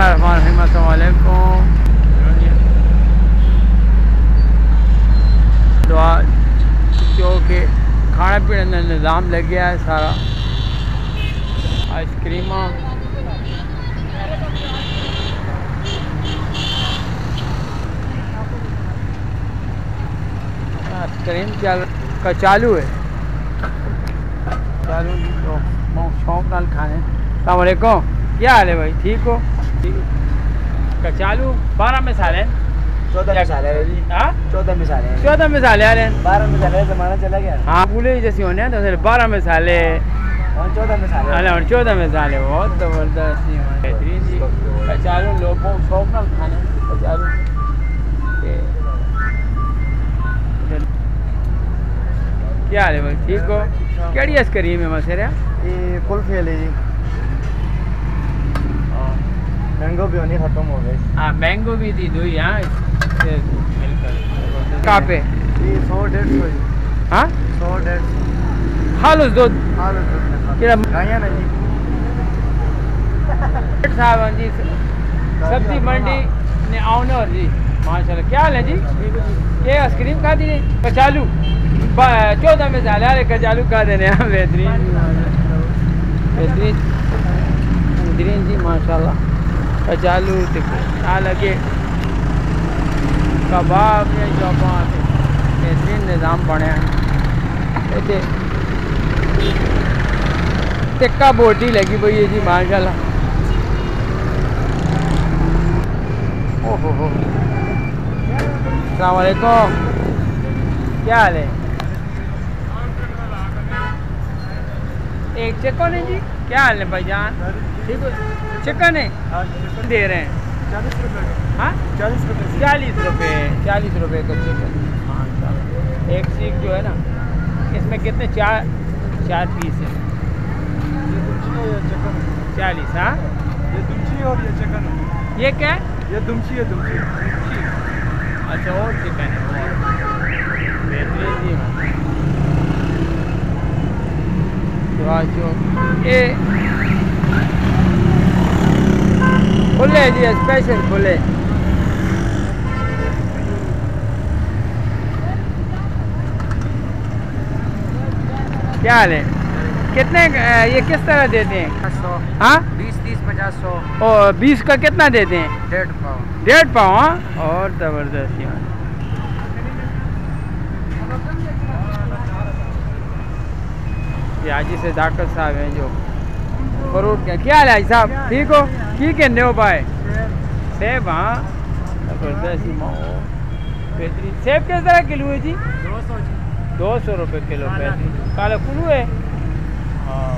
बिस्मिल्लाहिर्रहमानिर्रहीम दुआ जो कि खाने पीने का निज़ाम लग गया है सारा। आइसक्रीम। आइसक्रीम चल चालू है। चालू तो शौक नाल खाने। सलामकुम क्या हाल है भाई? ठीक हो? ठीक का चालू? बारह मिसाल है। चौदह मिसाल है जी हाँ? चौदह मिसाल है। चौदह मिसाल आ रहे हैं बारह मिसाल है जमाना चला गया। हाँ पूरे जैसी होने तो फिर बारह मिसाले और चौदह मिसाल और चौदह मिसाले बहुत ज़बरदस्त ही बेहतरीन जी। कचालू लोगों को शौक ना खाने कचालू क्या हाल है भाई? ठीक हो? केड़ी आइसक्रीम है मसेरा ये कुल्फी है जी। मैंगो भी होनी खत्म हो गई हाँ मैंगो भी थी दो यहाँ मिलकर। कहाँ पे? सौ डेढ़ सौ हाँ। सौ डेढ़ सौ। हाल उस दो साहब हाँ जी सब्ज़ी मंडी ने ऑनर जी माशाल्लाह क्या हाल है जी? ये आइसक्रीम खा दी कचालू। चौदह में साल यार कचालू खा देने हैं बेहतरीन। बेहतरीन। बेहतरीन जी माशाल्लाह। कचालू आ लगे। कबाब या चौपा बेहतरीन निज़ाम बने हैं। टिक्का बोटी लगी हुई है जी हो सलामकुम क्या हाल है? एक चिकन है जी, क्या हाल है भाईजान ठीक है। चिकन है? दे रहे हैं। चालीस रुपये हाँ? चालीस रुपये चालीस रुपये चालीस रुपये का चिकन। एक सीख जो है ना इसमें कितने? चार चार पीस है। है चालीस हाँ? ये दुमची और ये चिकन ये क्या? है ये दुमची है दुमची। दुमची। अच्छा और चिकन है बेहतरीन जी दुआ जो ये खुले जी स्पेशल खुले क्या हाल है? कितने ये किस तरह देते हैं सौ। हाँ? बीस तीस पचास सौ। और बीस का कितना देते हैं डेढ़ पाव। डेढ़ पाव हाँ? और ज़बरदस्त यार ये हाजी से डॉक्टर साहब हैं जो। फ्रूट के क्या हाल है साहब? ठीक हो? की कहने हो भाई? सेब हाँ। ज़बरदस्त बेहतरीन। सेब किस तरह किलो है जी? दो सौ जी। दो सौ रुपये किलो बेहतरीन। काले। कुलू है? हाँ